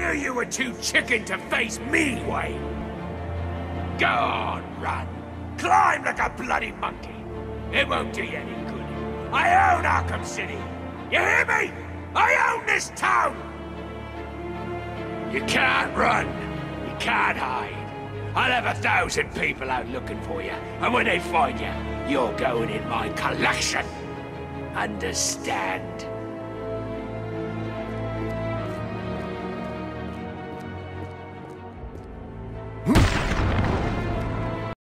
knew you were too chicken to face me, Wayne. Go on, run. Climb like a bloody monkey. It won't do you any good. I own Arkham City. You hear me? I own this town! You can't run. You can't hide. I'll have a thousand people out looking for you, and when they find you, you're going in my collection. Understand?